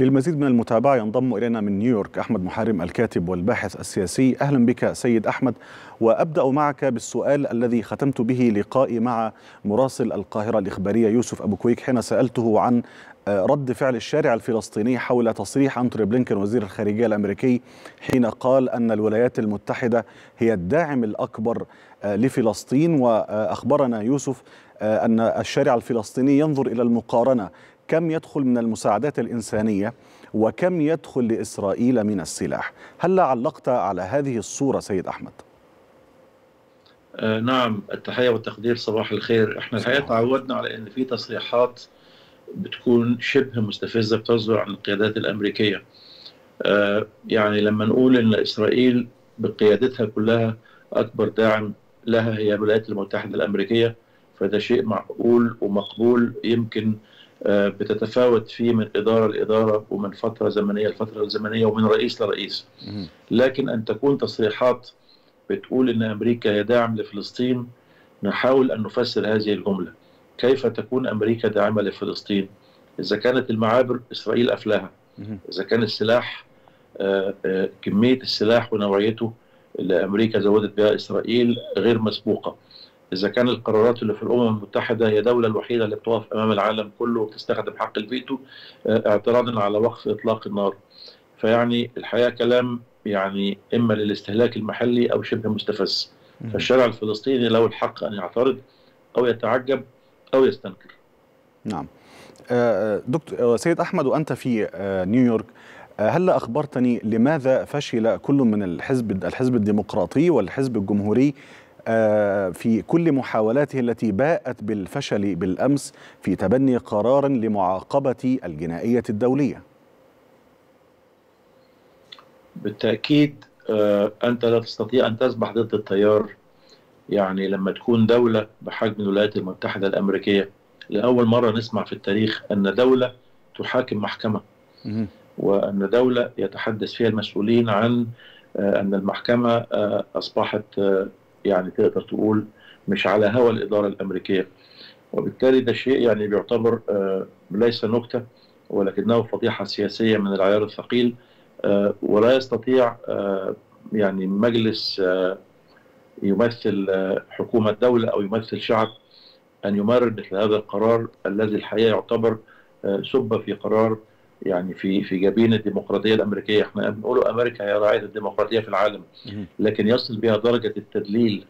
للمزيد من المتابعة ينضم إلينا من نيويورك أحمد محارم الكاتب والباحث السياسي. أهلا بك سيد أحمد وأبدأ معك بالسؤال الذي ختمت به لقائي مع مراسل القاهرة الإخبارية يوسف أبو كويك حين سألته عن رد فعل الشارع الفلسطيني حول تصريح أنتوني بلينكن وزير الخارجية الأمريكي حين قال أن الولايات المتحدة هي الداعم الأكبر لفلسطين. وأخبرنا يوسف أن الشارع الفلسطيني ينظر إلى المقارنة كم يدخل من المساعدات الإنسانية وكم يدخل لإسرائيل من السلاح؟ هل علقت على هذه الصورة سيد أحمد؟ آه نعم التحية والتقدير صباح الخير. إحنا الحقيقة تعودنا على إن في تصريحات بتكون شبه مستفزة بتصدر عن القيادات الأمريكية. آه يعني لما نقول إن إسرائيل بقيادتها كلها أكبر داعم لها هي الولايات المتحدة الأمريكية فده شيء معقول ومقبول. يمكن بتتفاوت فيه من إدارة لإدارة ومن فترة زمنية لفترة زمنية ومن رئيس لرئيس. لكن أن تكون تصريحات بتقول أن أمريكا هي داعم لفلسطين نحاول أن نفسر هذه الجملة. كيف تكون أمريكا داعمة لفلسطين؟ إذا كانت المعابر إسرائيل أفلاها إذا كان السلاح كمية السلاح ونوعيته اللي أمريكا زودت بها إسرائيل غير مسبوقة. إذا كان القرارات اللي في الأمم المتحدة هي الدولة الوحيدة اللي بتقف أمام العالم كله وتستخدم حق الفيتو اعتراضا على وقف إطلاق النار. فيعني الحقيقة كلام يعني إما للاستهلاك المحلي أو شبه مستفز. فالشارع الفلسطيني له الحق أن يعترض أو يتعجب أو يستنكر. نعم. دكتور سيد أحمد وأنت في نيويورك. هل أخبرتني لماذا فشل كل من الحزب الحزب الديمقراطي والحزب الجمهوري في كل محاولاته التي باءت بالفشل بالأمس في تبني قرار لمعاقبة الجنائية الدولية. بالتأكيد أنت لا تستطيع أن تسبح ضد التيار. يعني لما تكون دولة بحجم الولايات المتحدة الأمريكية لأول مرة نسمع في التاريخ أن دولة تحاكم محكمة. وأن دولة يتحدث فيها المسؤولين عن أن المحكمة أصبحت يعني تقدر تقول مش على هوى الإدارة الأمريكية. وبالتالي ده شيء يعني بيعتبر ليس نكتة ولكنه فضيحة سياسية من العيار الثقيل ولا يستطيع يعني مجلس يمثل حكومة دولة أو يمثل شعب أن يمرر مثل هذا القرار الذي الحقيقة يعتبر سب في قرار يعني في في جبين الديمقراطية الأمريكية. إحنا بنقول أمريكا هي راعيه الديمقراطية في العالم لكن يصل بها درجة التدليل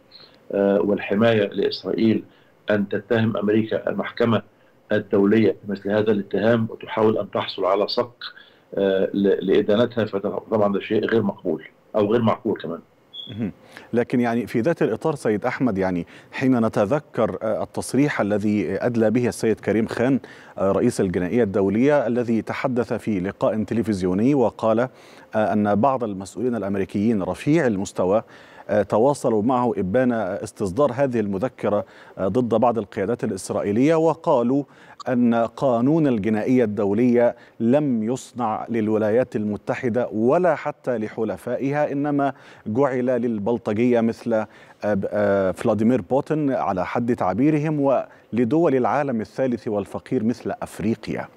والحماية لإسرائيل أن تتهم أمريكا المحكمة الدولية بمثل هذا الاتهام وتحاول أن تحصل على صك لإدانتها. فطبعا ده شيء غير مقبول أو غير معقول كمان. لكن يعني في ذات الإطار سيد أحمد يعني حين نتذكر التصريح الذي أدلى به السيد كريم خان رئيس الجنائية الدولية الذي تحدث في لقاء تلفزيوني وقال أن بعض المسؤولين الأمريكيين رفيع المستوى تواصلوا معه إبان استصدار هذه المذكرة ضد بعض القيادات الإسرائيلية وقالوا أن قانون الجنائية الدولية لم يصنع للولايات المتحدة ولا حتى لحلفائها إنما جعل للبلطجية مثل فلاديمير بوتين على حد تعبيرهم ولدول العالم الثالث والفقير مثل أفريقيا.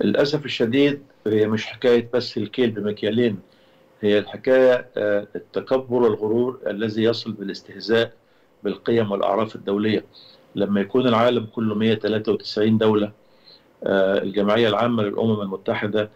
للأسف الشديد هي مش حكاية بس الكيل بمكيالين. هي الحكاية التكبر والغرور الذي يصل بالاستهزاء بالقيم والأعراف الدولية. لما يكون العالم كله 193 دولة الجمعية العامة للأمم المتحدة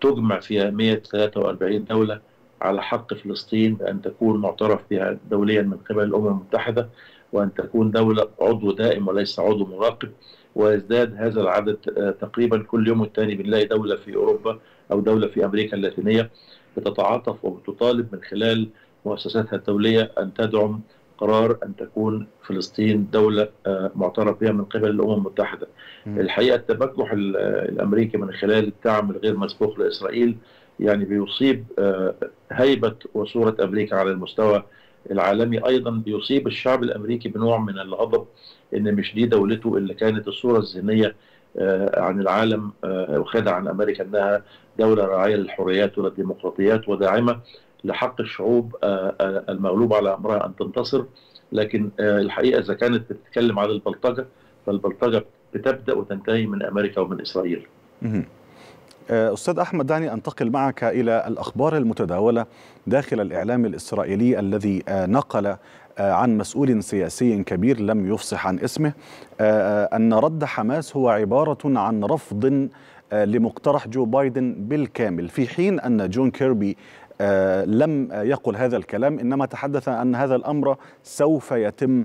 تجمع فيها 143 دولة على حق فلسطين بأن تكون معترف بها دوليا من قبل الأمم المتحدة وأن تكون دولة عضو دائم وليس عضو مراقب ويزداد هذا العدد تقريبا كل يوم والتاني بنلاقي دولة في أوروبا أو دولة في أمريكا اللاتينية. بتتعاطف وبتطالب من خلال مؤسساتها الدولية أن تدعم قرار أن تكون فلسطين دولة معترف بها من قبل الأمم المتحدة م. الحقيقة التبجح الأمريكي من خلال الدعم الغير مسبوق لإسرائيل يعني بيصيب هيبة وصورة أمريكا على المستوى العالمي أيضا بيصيب الشعب الأمريكي بنوع من الغضب إن مش دي دولته اللي كانت الصورة الذهنية عن العالم واخدها عن أمريكا أنها دولة راعية للحريات والديمقراطيات وداعمة لحق الشعوب المغلوب على أمرها أن تنتصر. لكن الحقيقة إذا كانت بتتكلم عن البلطجة فالبلطجة بتبدأ وتنتهي من أمريكا ومن إسرائيل. أستاذ أحمد دعني أنتقل معك إلى الأخبار المتداولة داخل الإعلام الإسرائيلي الذي نقل عن مسؤول سياسي كبير لم يفصح عن اسمه أن رد حماس هو عبارة عن رفض لمقترح جو بايدن بالكامل في حين أن جون كيربي لم يقل هذا الكلام إنما تحدث أن هذا الأمر سوف يتم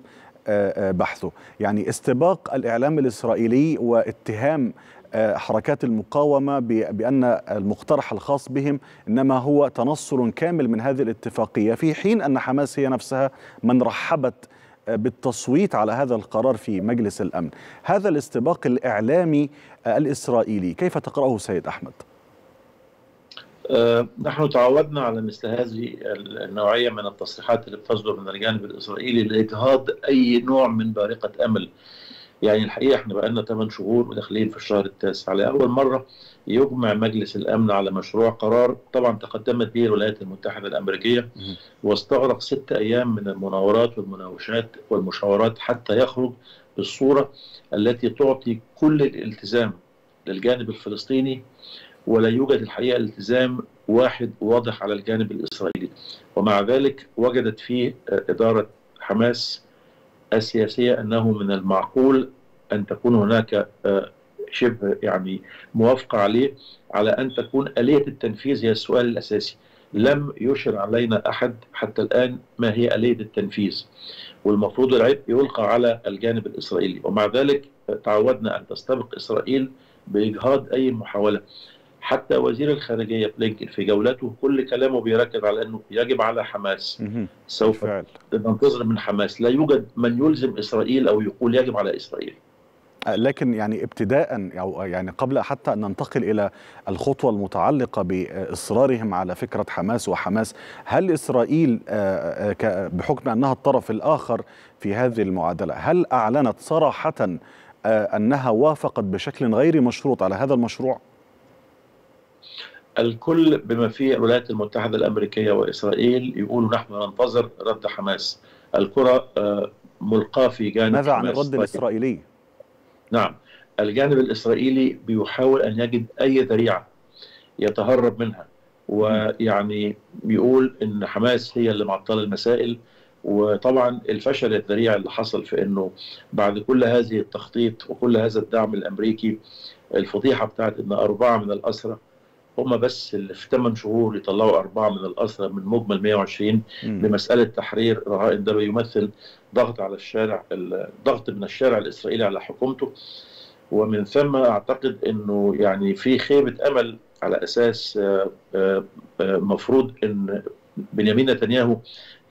بحثه. يعني استباق الإعلام الإسرائيلي واتهام حركات المقاومة بأن المقترح الخاص بهم إنما هو تنصل كامل من هذه الاتفاقية في حين أن حماس هي نفسها من رحبت بالتصويت على هذا القرار في مجلس الأمن هذا الاستباق الإعلامي الإسرائيلي كيف تقرأه سيد أحمد؟ أه نحن تعودنا على مثل هذه النوعية من التصريحات اللي بتصدر من الجانب الإسرائيلي لإجهاض أي نوع من بارقة أمل يعني الحقيقة إحنا بقى لنا 8 شهور وداخلين في الشهر التاسع. لاول مرة يجمع مجلس الأمن على مشروع قرار طبعا تقدمت به الولايات المتحدة الأمريكية واستغرق ست أيام من المناورات والمناوشات والمشاورات حتى يخرج بالصورة التي تعطي كل الالتزام للجانب الفلسطيني ولا يوجد الحقيقة التزام واحد واضح على الجانب الإسرائيلي. ومع ذلك وجدت فيه إدارة حماس السياسية أنه من المعقول أن تكون هناك شبه يعني موافقة عليه على أن تكون آلية التنفيذ هي السؤال الأساسي. لم يشر علينا أحد حتى الآن ما هي آلية التنفيذ. والمفروض العبء يلقى على الجانب الإسرائيلي ومع ذلك تعودنا أن تستبق إسرائيل بإجهاض أي محاولة. حتى وزير الخارجية بلينكن في جولته كل كلامه بيركز على أنه يجب على حماس. سوف ننتظر من حماس. لا يوجد من يلزم إسرائيل أو يقول يجب على إسرائيل. لكن يعني ابتداء أو يعني قبل حتى أن ننتقل إلى الخطوة المتعلقة بإصرارهم على فكرة حماس وحماس هل إسرائيل بحكم أنها الطرف الآخر في هذه المعادلة هل أعلنت صراحة أنها وافقت بشكل غير مشروط على هذا المشروع؟ الكل بما فيه الولايات المتحدة الأمريكية وإسرائيل يقولوا نحن ننتظر رد حماس. الكرة ملقاة في جانب ماذا عن الرد الإسرائيلي؟ نعم. الجانب الإسرائيلي بيحاول أن يجد أي ذريعة يتهرب منها. ويعني بيقول إن حماس هي اللي معطلة المسائل. وطبعا الفشل الذريع اللي حصل في إنه بعد كل هذه التخطيط وكل هذا الدعم الأمريكي الفضيحة بتاعت إن أربعة من الأسرى هم بس اللي في 8 شهور يطلعوا أربعة من الأسرى من مجمل 120 لمسألة تحرير رهائن ده بيمثل ضغط على الشارع ضغط من الشارع الإسرائيلي على حكومته. ومن ثم أعتقد أنه يعني في خيبة أمل على أساس مفروض أن بنيامين نتنياهو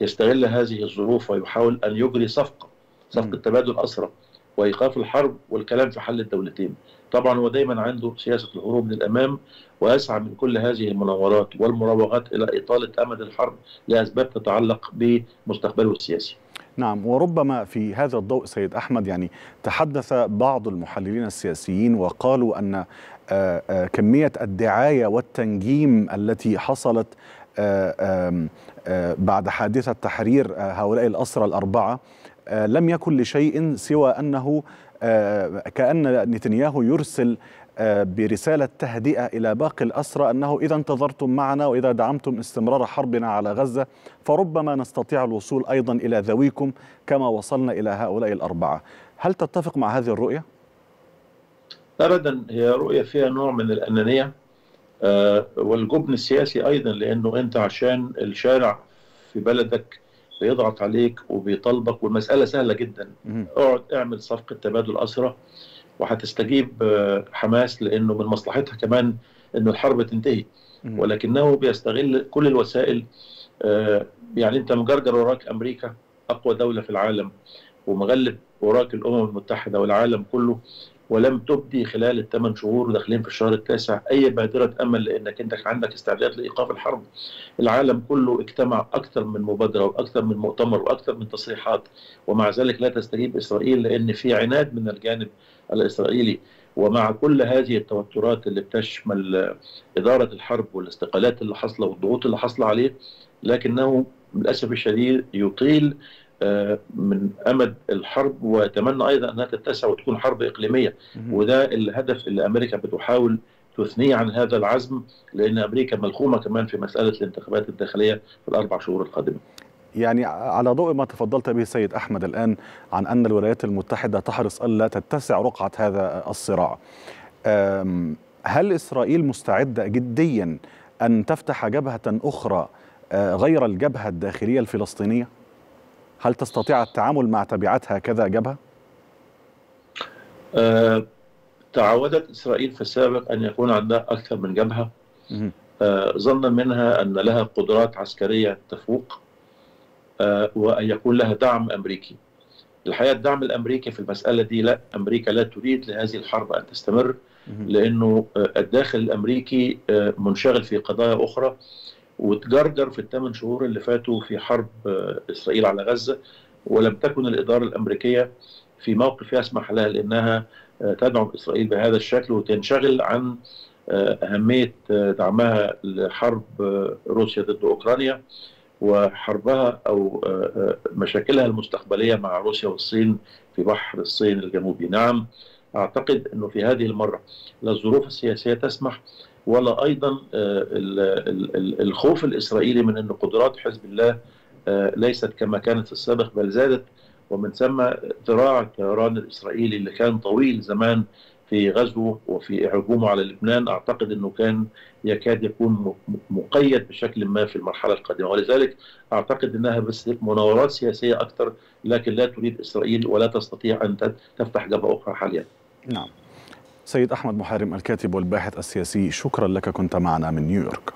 يستغل هذه الظروف ويحاول أن يجري صفقة صفقة تبادل أسرى وإيقاف الحرب والكلام في حل الدولتين. طبعا هو دايما عنده سياسة الهروب من الأمام ويسعى من كل هذه المناورات والمراوغات إلى إطالة أمد الحرب لأسباب تتعلق بمستقبله السياسي. نعم وربما في هذا الضوء سيد أحمد يعني تحدث بعض المحللين السياسيين وقالوا أن كمية الدعاية والتنجيم التي حصلت بعد حادثة تحرير هؤلاء الأسرى الأربعة لم يكن لشيء سوى أنه كأن نتنياهو يرسل برسالة تهدئة إلى باقي الأسرى أنه إذا انتظرتم معنا وإذا دعمتم استمرار حربنا على غزة فربما نستطيع الوصول أيضا إلى ذويكم كما وصلنا إلى هؤلاء الأربعة هل تتفق مع هذه الرؤية؟ أبدا هي رؤية فيها نوع من الأنانية والجبن السياسي أيضا لأنه أنت عشان الشارع في بلدك بيضغط عليك وبيطالبك والمسألة سهلة جدا. اقعد اعمل صفقة تبادل أسرى وهتستجيب حماس لأنه من مصلحتها كمان أنه الحرب تنتهي. ولكنه بيستغل كل الوسائل يعني أنت مجرجر وراك أمريكا أقوى دولة في العالم ومغلب وراك الأمم المتحدة والعالم كله. ولم تبدي خلال الثمان شهور داخلين في الشهر التاسع أي بادرة أمل لأنك أنت عندك استعداد لإيقاف الحرب. العالم كله اجتمع أكثر من مبادرة وأكثر من مؤتمر وأكثر من تصريحات ومع ذلك لا تستجيب إسرائيل لأن في عناد من الجانب الإسرائيلي ومع كل هذه التوترات اللي بتشمل إدارة الحرب والاستقالات اللي حاصلة والضغوط اللي حاصلة عليه لكنه للأسف الشديد يطيل من أمد الحرب ويتمنى أيضا أنها تتسع وتكون حرب إقليمية وده الهدف اللي أمريكا بتحاول تثنيه عن هذا العزم لأن أمريكا ملخومة كمان في مسألة الانتخابات الداخلية في الأربع شهور القادمة. يعني على ضوء ما تفضلت به سيد أحمد الآن عن أن الولايات المتحدة تحرص ألا تتسع رقعة هذا الصراع. هل إسرائيل مستعدة جديا أن تفتح جبهة أخرى غير الجبهة الداخلية الفلسطينية؟ هل تستطيع التعامل مع تبعات هكذا جبهة؟ أه تعودت إسرائيل في السابق أن يكون عندها أكثر من جبهة أه ظنا منها أن لها قدرات عسكرية تفوق أه وأن يكون لها دعم أمريكي. الحقيقة الدعم الأمريكي في المسألة دي لا أمريكا لا تريد لهذه الحرب أن تستمر لأنه الداخل الأمريكي منشغل في قضايا أخرى وتجرجر في الثمان شهور اللي فاتوا في حرب إسرائيل على غزة ولم تكن الإدارة الأمريكية في موقف يسمح لها لأنها تدعم إسرائيل بهذا الشكل وتنشغل عن أهمية دعمها لحرب روسيا ضد أوكرانيا وحربها أو مشاكلها المستقبلية مع روسيا والصين في بحر الصين الجنوبي. نعم أعتقد إنه في هذه المرة الظروف السياسية تسمح ولا أيضا الخوف الإسرائيلي من إن قدرات حزب الله ليست كما كانت في السابق بل زادت ومن ثم ذراع الطيران الإسرائيلي اللي كان طويل زمان في غزوه وفي هجومه على لبنان أعتقد إنه كان يكاد يكون مقيد بشكل ما في المرحلة القادمة ولذلك أعتقد إنها بس مناورات سياسية أكثر لكن لا تريد إسرائيل ولا تستطيع أن تفتح جبهه أخرى حاليا. نعم. سيد أحمد محارم الكاتب والباحث السياسي شكرا لك كنت معنا من نيويورك.